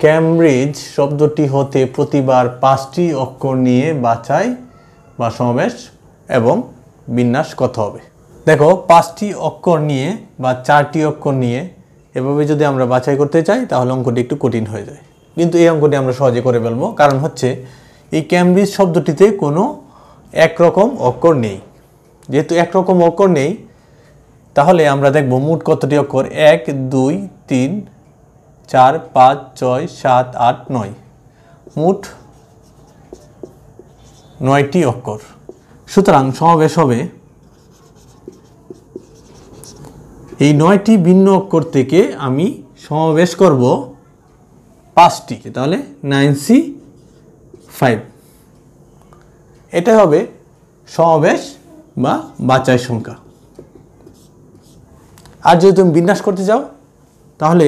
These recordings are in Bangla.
ক্যামব্রিজ শব্দটি হতে প্রতিবার পাঁচটি অক্ষর নিয়ে বাছাই বা সমাবেশ এবং বিন্যাস কত হবে। দেখো, পাঁচটি অক্ষর নিয়ে বা চারটি অক্ষর নিয়ে এভাবে যদি আমরা বাছাই করতে চাই, তাহলে অঙ্কটি একটু কঠিন হয়ে যায়। কিন্তু এই অঙ্কটি আমরা সহজে করে ফেলব। কারণ হচ্ছে, এই ক্যামব্রিজ শব্দটিতে কোনো একরকম অক্ষর নেই। যেহেতু একরকম অক্ষর নেই, তাহলে আমরা দেখব মোট কতটি অক্ষর? এক, দুই, তিন চার, পাঁচ, ছয়, সাত, আট, নয়। মোট নয়টি অক্ষর। সুতরাং সমাবেশ হবে এই নয়টি ভিন্ন অক্ষর থেকে আমি সমাবেশ করব পাঁচটি। তাহলে নাইন সি ফাইভ। এটা হবে সমাবেশ বা বাচাই সংখ্যা। আর যদি তুমি বিন্যাস করতে চাও, তাহলে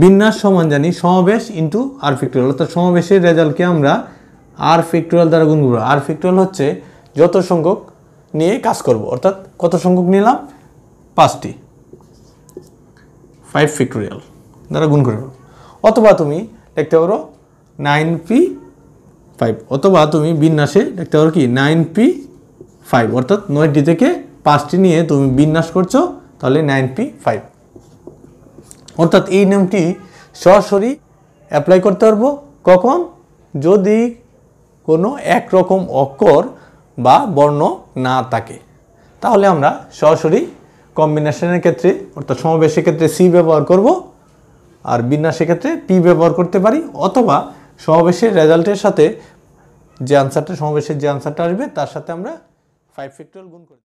বিন্যাস সমান জানি, সমাবেশ ইন্টু আর ফ্যাক্টোরিয়াল অর্থাৎ সমাবেশের রেজাল্টকে আমরা আর ফ্যাক্টোরিয়াল দ্বারা গুণ করব। আর ফ্যাক্টোরিয়াল হচ্ছে যত সংখ্যক নিয়ে কাজ করব। অর্থাৎ কত সংখ্যক নিলাম? পাঁচটি। ফাইভ ফ্যাক্টোরিয়াল দ্বারা গুণ করব। অথবা তুমি লিখতে পারো নাইন পি ফাইভ অথবা তুমি বিন্যাসে লিখতে পারো কি? নাইন পি ফাইভ অর্থাৎ নয়টি থেকে পাঁচটি নিয়ে তুমি বিন্যাস করছ, তাহলে নাইন পি ফাইভ অর্থাৎ এই নিয়মটি সরাসরি অ্যাপ্লাই করতে পারব। কখন? যদি কোনো একরকম অক্ষর বা বর্ণ না থাকে। তাহলে আমরা সরাসরি কম্বিনেশনের ক্ষেত্রে, অর্থাৎ সমাবেশের ক্ষেত্রে সি ব্যবহার করব আর বিন্যাসের ক্ষেত্রে পি ব্যবহার করতে পারি। অথবা সমাবেশের রেজাল্টের সাথে যে আনসারটা সমাবেশের যে আনসারটা আসবে, তার সাথে আমরা ফাইভ ফ্যাক্টরিয়াল গুণ করি